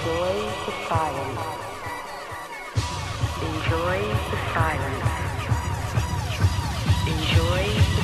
Enjoy the silence. Enjoy the silence. Enjoy the